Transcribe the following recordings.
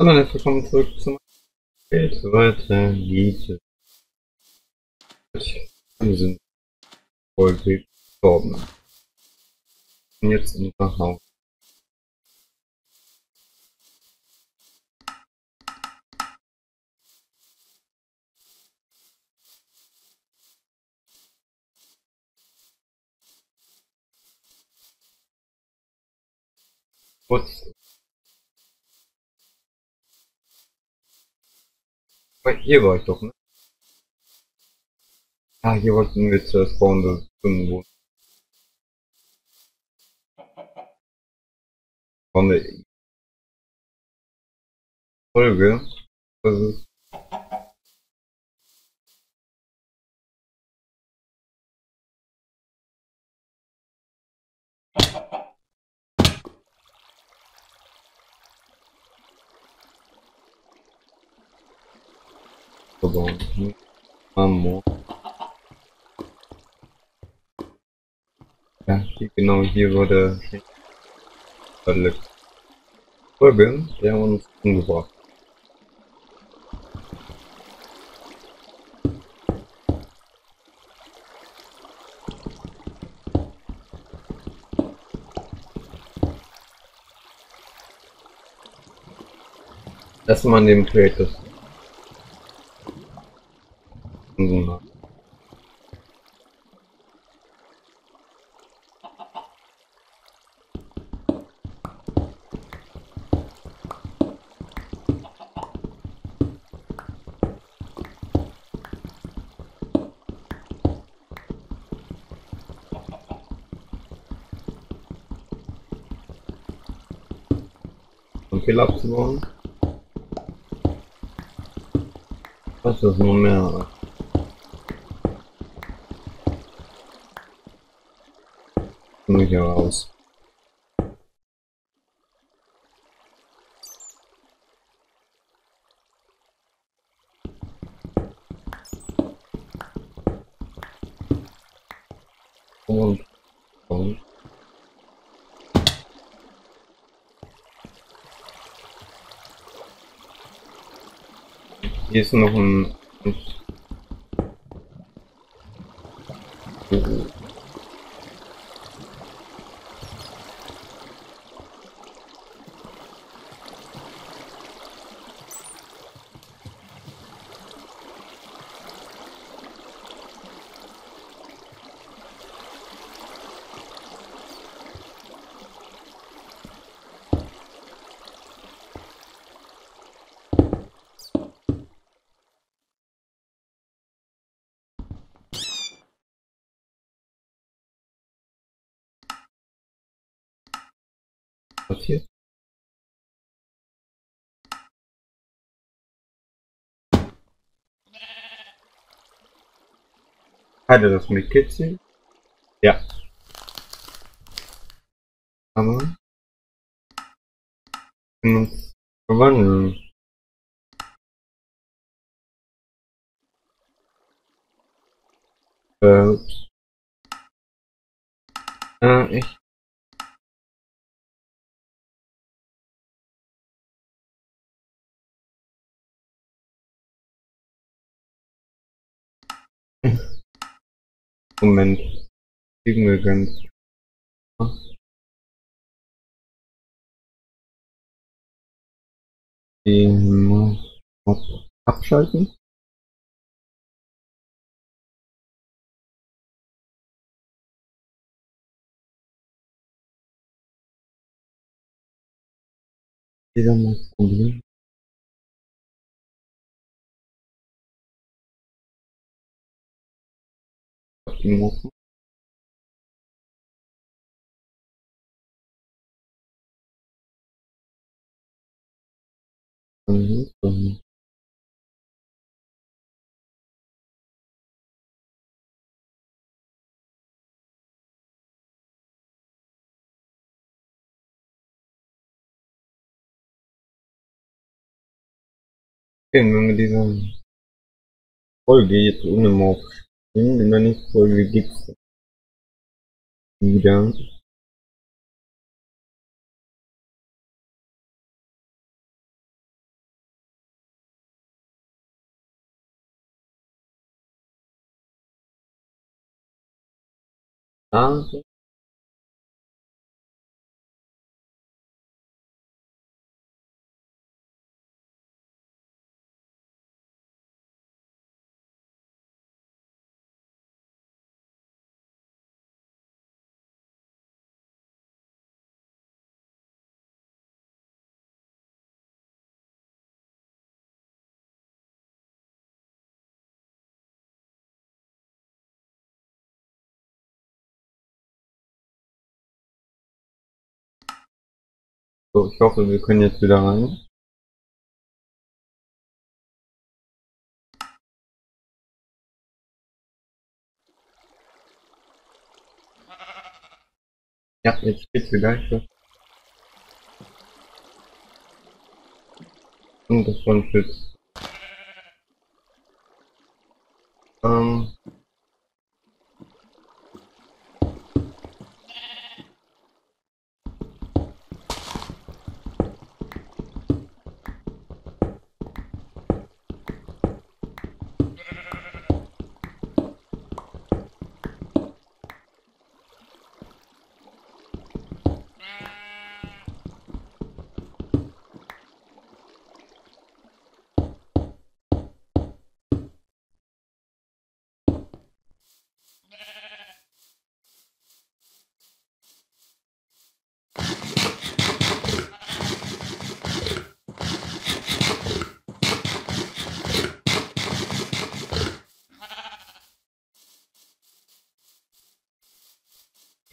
Hallo und herzlich willkommen zurück zum Bild. Heute geht. Wir sind voll gestorben. Und jetzt in unser Haus. Kurz. Hier war ich doch, ne? Ah, hier wollten wir zuerst bauen, das drin wohnen. Von der Folge. Das ist Hm. Marmor. Ja, genau hier wurde verletzt. Folge, der uns umgebracht. Lass mal an dem Creators. Hunger. Und Fehler abzubauen. Was ist nur mehr? Nur hier raus. Und, und. Hier ist noch ein, ein passiert. Hat er das mitgezählt? Ja. Aber wir uns verwandeln. Äh, ups. Äh, ich Ganz. Den Mod abschalten. Wieder mal Problem. Minuten Mhm. Okay, wenn wir diese Folge jetzt ohne Mob unangenehm gibst wieder? Aber So, ich hoffe, wir können jetzt wieder rein. Ja, jetzt geht's wieder. Ich hoffe. Und das war ein Schütz. Ähm.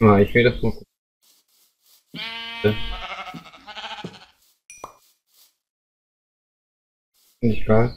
Ja, ich will das mal gucken. Nicht geil.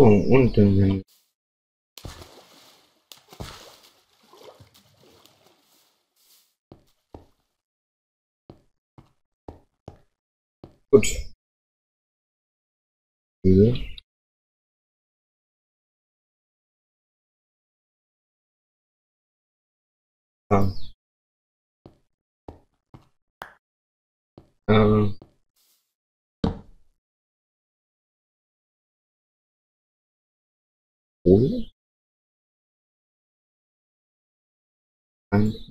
Und dann Gut. Ah. Ähm. Kohle? Eins.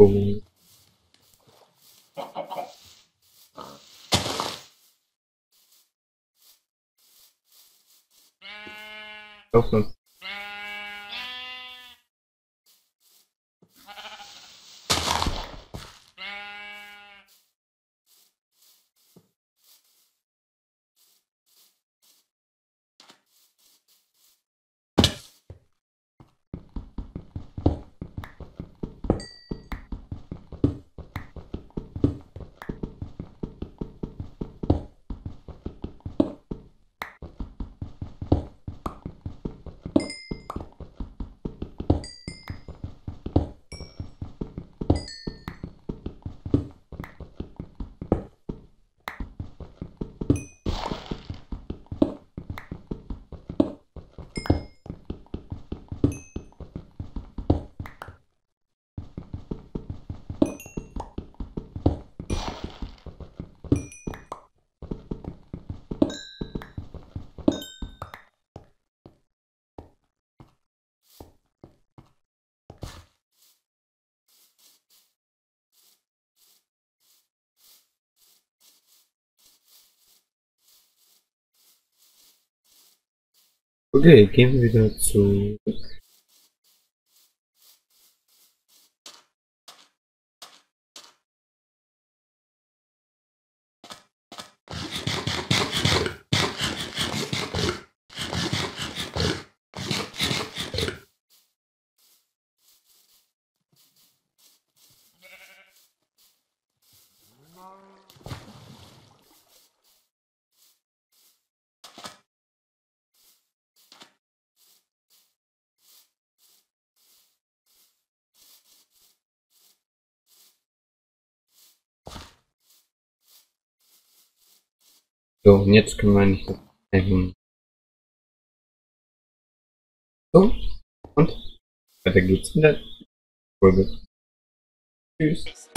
Oh. Help Okay, gehen wir wieder zurück. So, und jetzt können wir nicht noch ein. So, und weiter geht's in der Folge. Tschüss.